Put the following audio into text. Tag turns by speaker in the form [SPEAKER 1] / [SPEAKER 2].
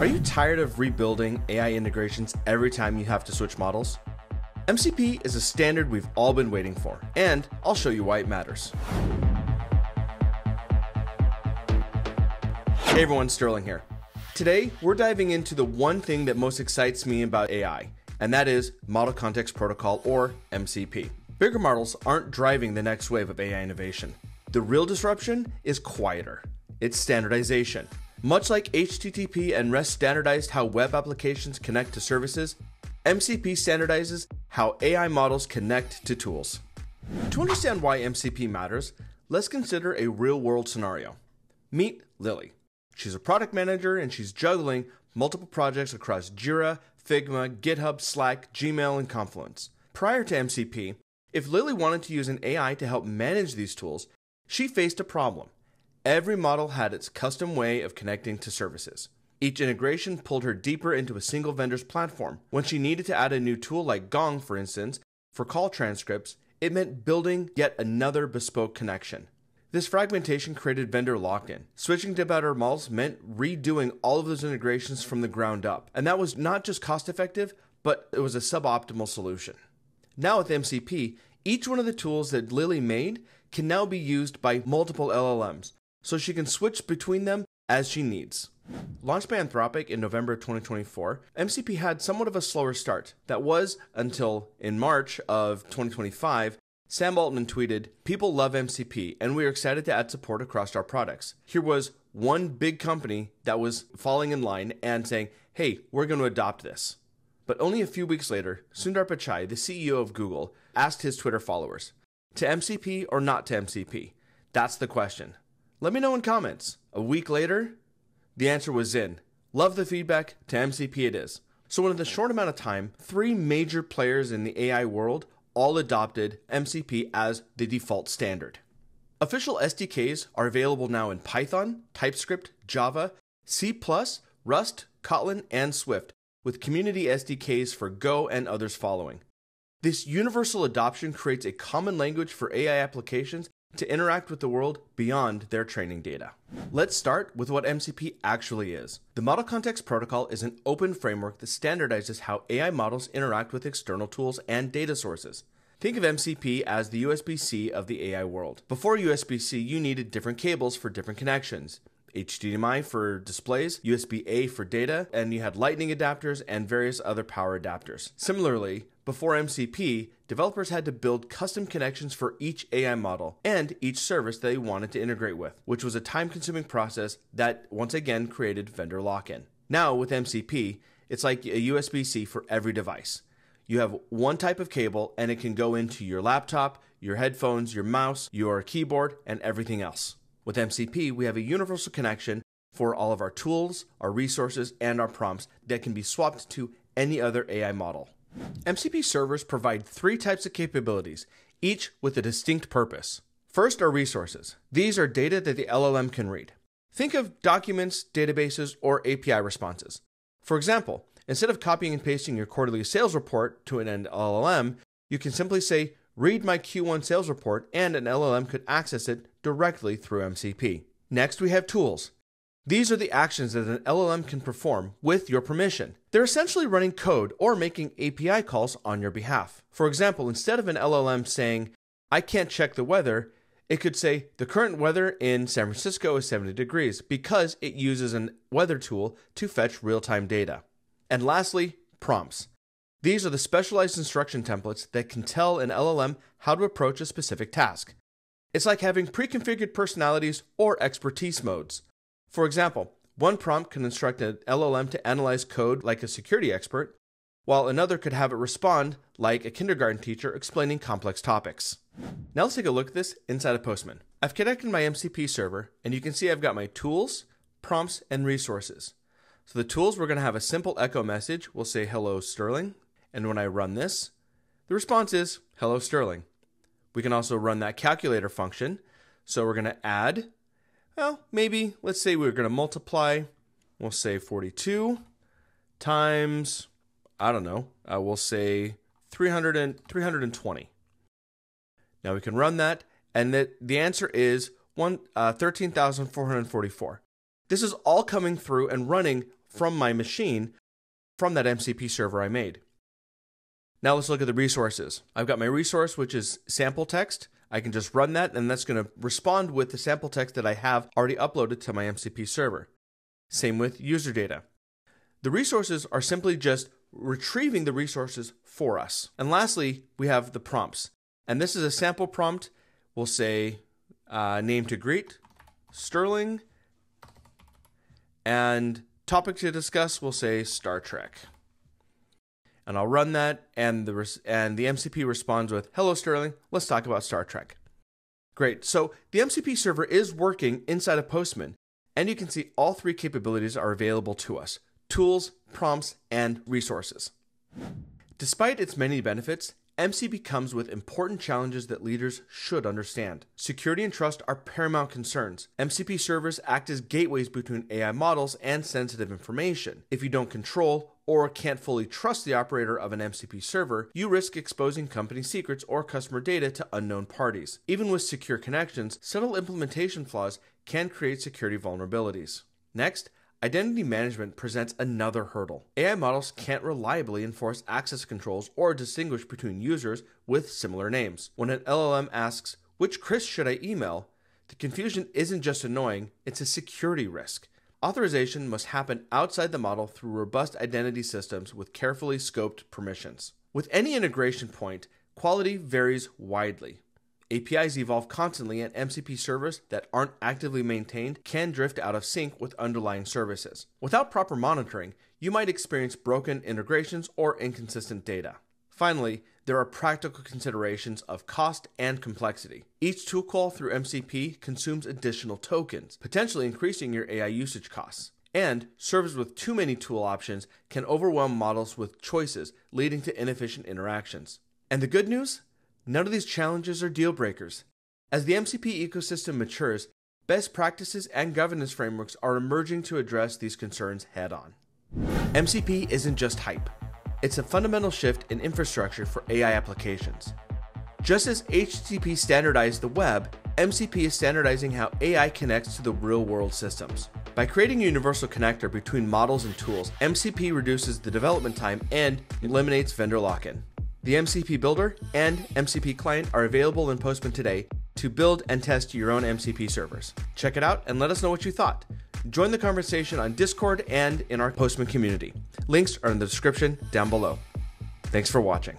[SPEAKER 1] Are you tired of rebuilding AI integrations every time you have to switch models? MCP is a standard we've all been waiting for, and I'll show you why it matters. Hey everyone, Sterling here. Today, we're diving into the one thing that most excites me about AI, and that is Model Context Protocol or MCP. Bigger models aren't driving the next wave of AI innovation. The real disruption is quieter. It's standardization. Much like HTTP and REST standardized how web applications connect to services, MCP standardizes how AI models connect to tools. To understand why MCP matters, let's consider a real world scenario. Meet Lily. She's a product manager and she's juggling multiple projects across Jira, Figma, GitHub, Slack, Gmail, and Confluence. Prior to MCP, if Lily wanted to use an AI to help manage these tools, she faced a problem. Every model had its custom way of connecting to services. Each integration pulled her deeper into a single vendor's platform. When she needed to add a new tool like Gong, for instance, for call transcripts, it meant building yet another bespoke connection. This fragmentation created vendor lock in. Switching to better models meant redoing all of those integrations from the ground up. And that was not just cost effective, but it was a suboptimal solution. Now with MCP, each one of the tools that Lily made can now be used by multiple LLMs, so she can switch between them as she needs. Launched by Anthropic in November 2024, MCP had somewhat of a slower start. That was until in March of 2025, Sam Altman tweeted, People love MCP, and we are excited to add support across our products. Here was one big company that was falling in line and saying, Hey, we're going to adopt this. But only a few weeks later, Sundar Pichai, the CEO of Google, asked his Twitter followers, To MCP or not to MCP? That's the question. Let me know in comments. A week later, the answer was in. Love the feedback, to MCP it is. So, in the short amount of time, three major players in the AI world all adopted MCP as the default standard. Official SDKs are available now in Python, TypeScript, Java, C, Rust, Kotlin, and Swift, with community SDKs for Go and others following. This universal adoption creates a common language for AI applications to interact with the world beyond their training data. Let's start with what MCP actually is. The Model Context Protocol is an open framework that standardizes how AI models interact with external tools and data sources. Think of MCP as the USB C of the AI world. Before USB C, you needed different cables for different connections. HDMI for displays, USB A for data, and you had lightning adapters and various other power adapters. Similarly, before MCP, developers had to build custom connections for each AI model and each service they wanted to integrate with, which was a time consuming process that once again created vendor lock in. Now, with MCP, it's like a USB C for every device. You have one type of cable and it can go into your laptop, your headphones, your mouse, your keyboard, and everything else. With MCP, we have a universal connection for all of our tools, our resources, and our prompts that can be swapped to any other AI model. MCP servers provide three types of capabilities, each with a distinct purpose. First are resources. These are data that the LLM can read. Think of documents, databases, or API responses. For example, instead of copying and pasting your quarterly sales report to an LLM, you can simply say, read my Q1 sales report, and an LLM could access it directly through MCP. Next, we have tools. These are the actions that an LLM can perform with your permission. They're essentially running code or making API calls on your behalf. For example, instead of an LLM saying, I can't check the weather, it could say, the current weather in San Francisco is 70 degrees because it uses a weather tool to fetch real time data. And lastly, prompts. These are the specialized instruction templates that can tell an LLM how to approach a specific task. It's like having pre configured personalities or expertise modes. For example, one prompt can instruct an LLM to analyze code like a security expert, while another could have it respond like a kindergarten teacher explaining complex topics. Now let's take a look at this inside of Postman. I've connected my MCP server, and you can see I've got my tools, prompts, and resources. So the tools, we're going to have a simple echo message. We'll say, hello, Sterling. And when I run this, the response is, hello, Sterling. We can also run that calculator function. So we're going to add well, maybe, let's say we're going to multiply, we'll say 42 times, I don't know, uh, we'll say 300 and, 320. Now we can run that, and the, the answer is one, uh, 13,444. This is all coming through and running from my machine from that MCP server I made. Now let's look at the resources. I've got my resource, which is sample text. I can just run that, and that's going to respond with the sample text that I have already uploaded to my MCP server. Same with user data. The resources are simply just retrieving the resources for us. And lastly, we have the prompts. And this is a sample prompt. We'll say uh, name to greet, Sterling, and topic to discuss, we'll say Star Trek. And I'll run that, and the res- and the MCP responds with, "Hello, Sterling. Let's talk about Star Trek." Great. So the MCP server is working inside of Postman, and you can see all three capabilities are available to us: tools, prompts, and resources. Despite its many benefits, MCP comes with important challenges that leaders should understand. Security and trust are paramount concerns. MCP servers act as gateways between AI models and sensitive information. If you don't control or can't fully trust the operator of an MCP server, you risk exposing company secrets or customer data to unknown parties. Even with secure connections, subtle implementation flaws can create security vulnerabilities. Next, Identity management presents another hurdle. AI models can't reliably enforce access controls or distinguish between users with similar names. When an LLM asks, which Chris should I email? The confusion isn't just annoying, it's a security risk. Authorization must happen outside the model through robust identity systems with carefully scoped permissions. With any integration point, quality varies widely. APIs evolve constantly, and MCP servers that aren't actively maintained can drift out of sync with underlying services. Without proper monitoring, you might experience broken integrations or inconsistent data. Finally, there are practical considerations of cost and complexity. Each tool call through MCP consumes additional tokens, potentially increasing your AI usage costs. And servers with too many tool options can overwhelm models with choices, leading to inefficient interactions. And the good news? None of these challenges are deal breakers. As the MCP ecosystem matures, best practices and governance frameworks are emerging to address these concerns head on. MCP isn't just hype, it's a fundamental shift in infrastructure for AI applications. Just as HTTP standardized the web, MCP is standardizing how AI connects to the real world systems. By creating a universal connector between models and tools, MCP reduces the development time and eliminates vendor lock in. The MCP Builder and MCP Client are available in Postman today to build and test your own MCP servers. Check it out and let us know what you thought. Join the conversation on Discord and in our Postman community. Links are in the description down below. Thanks for watching.